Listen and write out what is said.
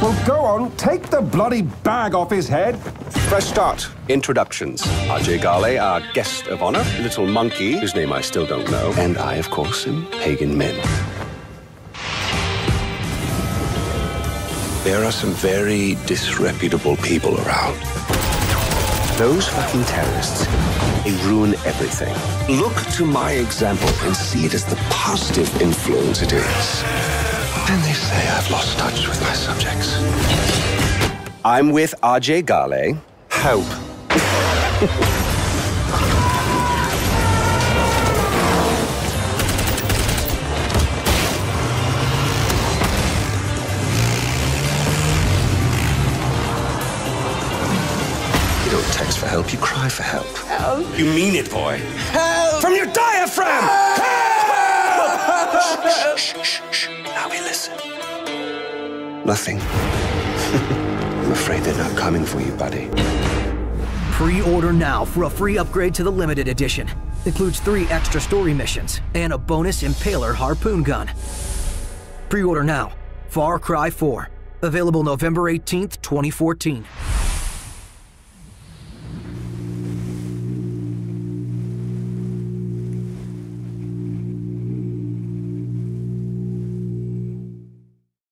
Well, go on, take the bloody bag off his head. Fresh start. Introductions. Ajay Ghale, our guest of honor. Little monkey, whose name I still don't know. And I, of course, am Pagan Min. There are some very disreputable people around. Those fucking terrorists, they ruin everything. Look to my example and see it as the positive influence it is. And they say I've lost touch with my subjects. I'm with Ajay Ghale. Help. You don't text for help, you cry for help. Help. You mean it, boy. Help. From your diaphragm! Nothing. I'm afraid they're not coming for you, buddy. Pre-order now for a free upgrade to the limited edition. Includes three extra story missions and a bonus Impaler harpoon gun. Pre-order now. Far Cry 4. Available November 18th, 2014.